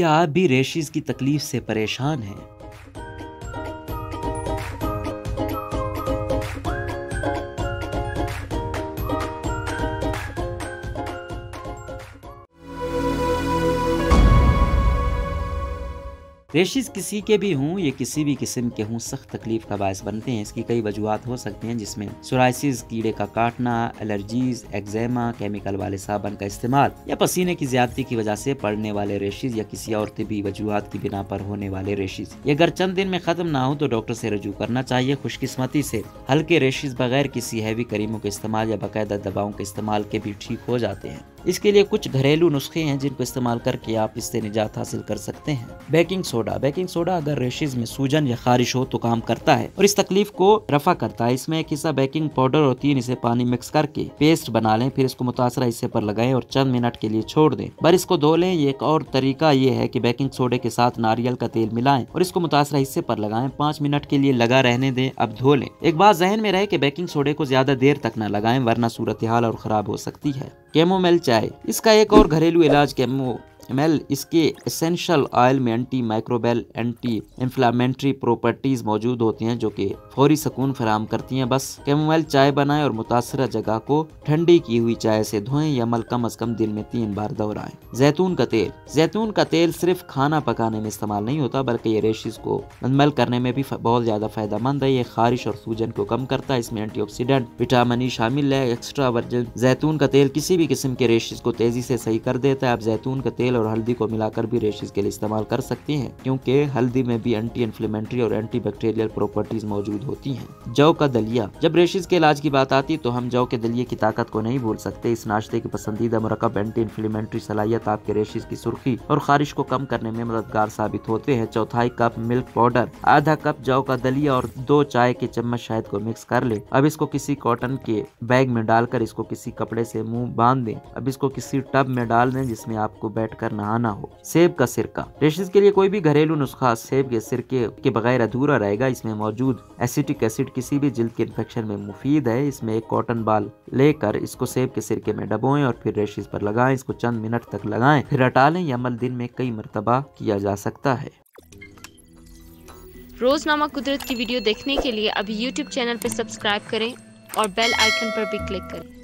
क्या आप भी रेशिस की तकलीफ़ से परेशान हैं? रेशिस किसी के भी हों, ये किसी भी किस्म के हों, सख्त तकलीफ़ का बायस बनते हैं। इसकी कई वजूहत हो सकते हैं, जिसमें सोराइसिस कीड़े का काटना, एलर्जीज, एक्जेमा, केमिकल वाले साबन का इस्तेमाल, या पसीने की ज्यादती की वजह से पड़ने वाले रेशिस या किसी और तबी वजूहत की बिना पर होने वाले रेशिस ये अगर चंद दिन में खत्म ना हो तो डॉक्टर से रजू करना चाहिए खुशकिस्मती से। हल्के रेशिस बगैर किसी हैवी करीमों के इस्तेमाल या बाकायदा दवाओं के इस्तेमाल के भी ठीक हो जाते हैं। इसके लिए कुछ घरेलू नुस्खे हैं जिनको इस्तेमाल करके आप इससे निजात हासिल कर सकते हैं। Baking soda. बेकिंग सोडा अगर रेशिज में सूजन या खारिश हो तो काम करता है और इस तकलीफ़ को रफा करता है। इसमें एक हिस्सा बेकिंग पाउडर और तीन हिस्से पानी मिक्स करके पेस्ट बना लें, फिर इसको मुतासरा हिस्से पर लगाएँ और चंद मिनट के लिए छोड़ दें। पर इसको धो लें। एक और तरीका ये है कि बेकिंग सोडे के साथ नारियल का तेल मिलाएँ और इसको मुतासरा हिस्से पर लगाएँ। पाँच मिनट के लिए लगा रहने दें। अब धो लें। एक बात जहन में रहे कि बेकिंग सोडे को ज़्यादा देर तक न लगाएँ, वरना सूरत हाल और खराब हो सकती है। केमोमेल चाय। इसका एक और घरेलू इलाज केमो एल इसके एसेंशियल ऑयल में anti microbial anti inflammatory properties मौजूद होती हैं जो कि फौरी सुकून फराम करती हैं। बस कैमोमाइल चाय बनाएँ और मुतासर जगह को ठंडी की हुई चाय से धोएँ या अमल कम अज कम दिन में तीन बार दोहराएँ। जैतून का तेल। जैतून का तेल सिर्फ़ खाना पकाने में इस्तेमाल नहीं होता, बल्कि ये रेशिस को मुंदमल करने में भी बहुत ज़्यादा फ़ायदा मंद है। ये खारिश और सूजन को कम करता है। इसमें एंटीऑक्सीडेंट विटामिन ई शामिल है। एक्स्ट्रा वर्जन जैतून का तेल किसी भी किस्म के रेशिस को तेज़ी से सही कर देता है। आप जैतून का तेल और हल्दी को मिलाकर भी रेशिस के लिए इस्तेमाल कर सकती हैं, क्योंकि हल्दी में भी एंटी इन्फ्लेमेंट्री और एंटी बैक्टीरियल प्रॉपर्टीज़ मौजूद होती हैं। जौ का दलिया। जब रेशिस के इलाज की बात आती तो हम जौ के दलिए की ताकत को नहीं भूल सकते। इस नाश्ते की पसंदीदा मरकब एंटी इन्फ्लेमेंट्री सलाहियत आपके रेशिस की सुर्खी और खारिश को कम करने में मददगार साबित होते हैं। चौथाई कप मिल्क पाउडर। आधा कप जौ का दलिया और दो चाय के चम्मच शहद को मिक्स कर ले। अब इसको किसी कॉटन के बैग में डालकर इसको किसी कपड़े से मुँह बाँध दें। अब इसको किसी टब में डाल दें जिसमें आपको बैठकर नहाना हो। सेब का सिरका। रेशिस के लिए कोई भी घरेलू नुस्खा सेब के सिरके के बगैर अधूरा रहेगा। इसमें मौजूद एसिटिक एसिड किसी भी जिल्द के इन्फेक्शन में मुफीद है। इसमें एक कॉटन बाल लेकर इसको सेब के सिरके में डबोएँ और फिर रेशिस पर लगाएँ। इसको चंद मिनट तक लगाएँ। फिर हटा लें अमल दिन में कई मरतबा किया जा सकता है। रोजनामा कुदरत की वीडियो देखने के लिए अभी यूट्यूब चैनल पर सब्सक्राइब करें और बेल आइकन पर भी क्लिक करें।